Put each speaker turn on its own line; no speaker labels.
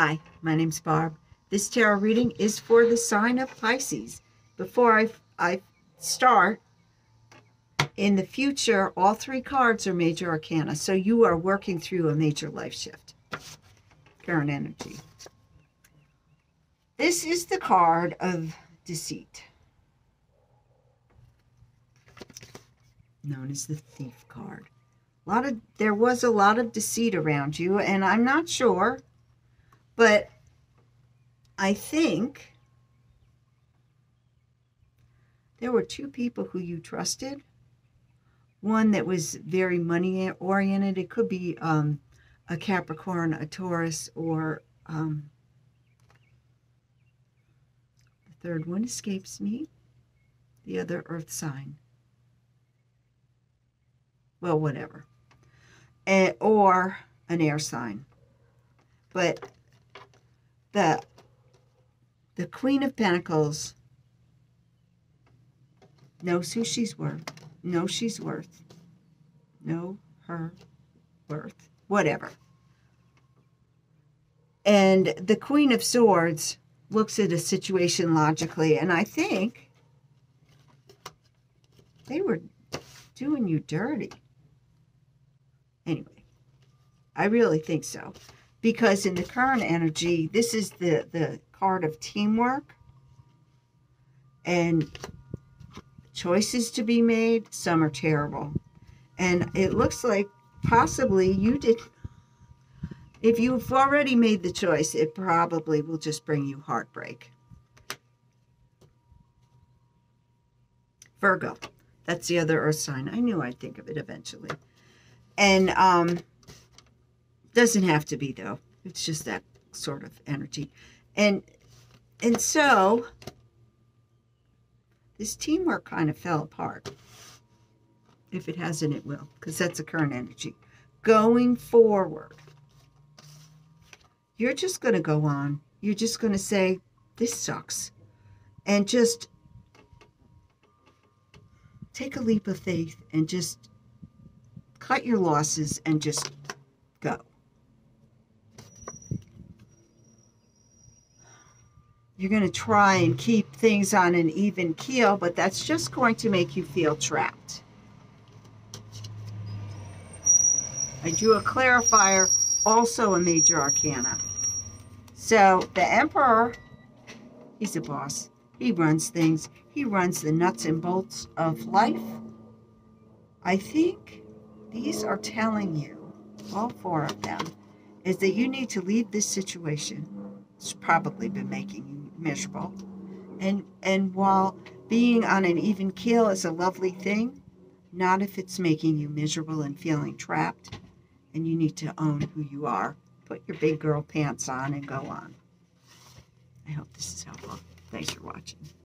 Hi, my name's Barb. This tarot reading is for the sign of Pisces. Before I, I start, in the future, all three cards are major arcana, so you are working through a major life shift. Current energy. This is the card of deceit, known as the thief card. A lot of there was a lot of deceit around you, and I'm not sure, but I think there were two people who you trusted. One that was very money oriented. It could be um, a Capricorn, a Taurus, or um, the third one escapes me. The other Earth sign. Well, whatever. Eh, or an air sign. But the the Queen of Pentacles knows who she's worth, knows she's worth, know her worth, whatever. And the Queen of Swords looks at a situation logically, and I think they were doing you dirty. Anyway, I really think so. Because in the current energy, this is the, the card of teamwork and choices to be made. Some are terrible. And it looks like possibly you did. If you've already made the choice, it probably will just bring you heartbreak. Virgo. That's the other earth sign. I knew I'd think of it eventually. And um, doesn't have to be, though. It's just that sort of energy. And and so this teamwork kind of fell apart. If it hasn't, it will, because that's the current energy. Going forward, you're just going to go on. You're just going to say, this sucks. And just take a leap of faith and just cut your losses and just go. You're going to try and keep things on an even keel, but that's just going to make you feel trapped. I drew a clarifier, also a major arcana. So the emperor, he's a boss. He runs things. He runs the nuts and bolts of life. I think these are telling you, all four of them, is that you need to leave this situation. It's probably been making you miserable. And, and while being on an even keel is a lovely thing, not if it's making you miserable and feeling trapped, and you need to own who you are. Put your big girl pants on and go on. I hope this is helpful. Thanks for watching.